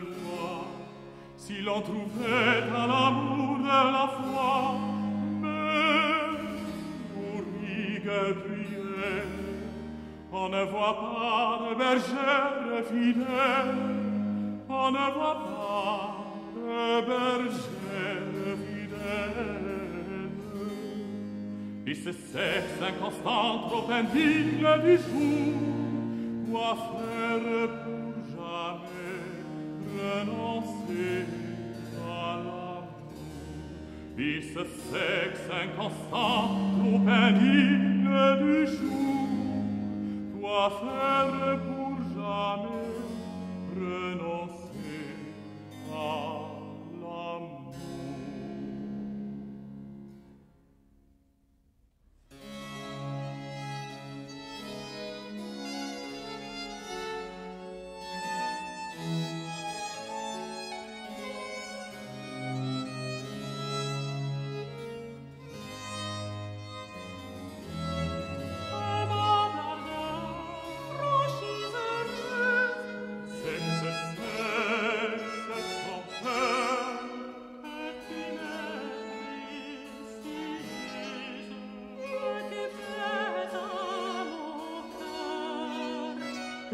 loi. Si l'on trouvait à l'amour de la foi, mais pour rigueur on ne voit pas de bergère fidèle, on ne voit pas de bergère fidèle. Et ce sexe inconstant trop indigne du jour Et ce sexe inconstant trop indigne du jour. Doit faire pour jamais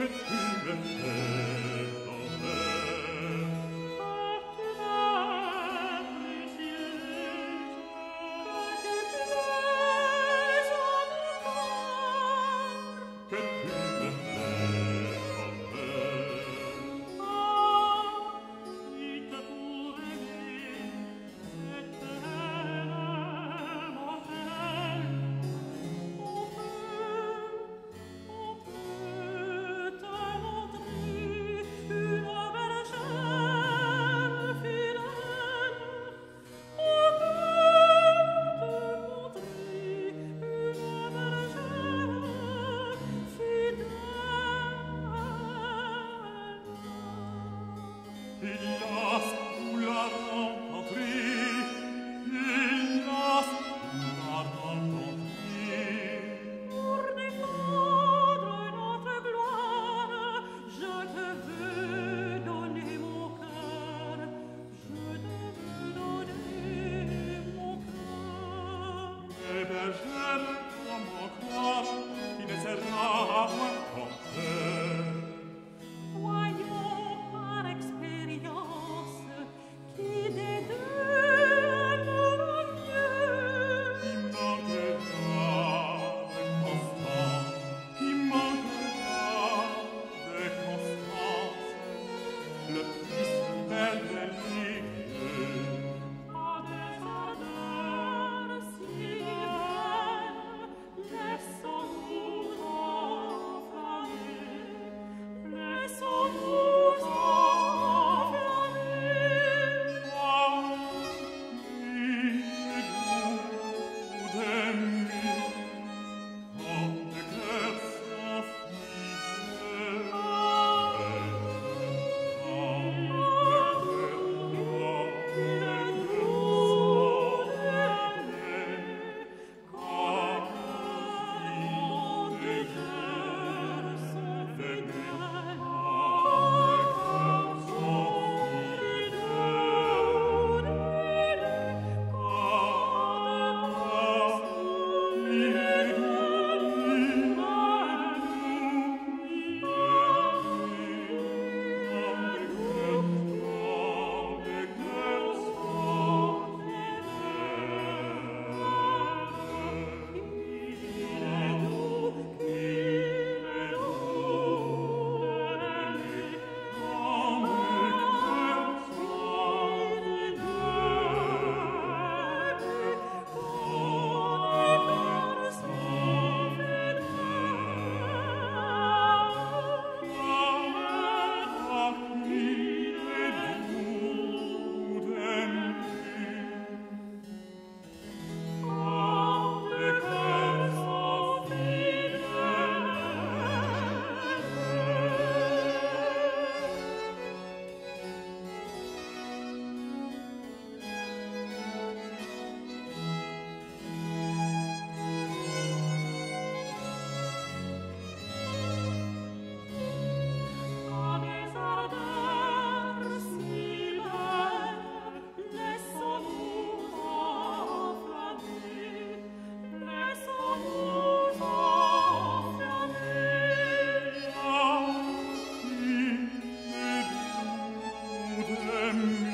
et Christmas. Amen.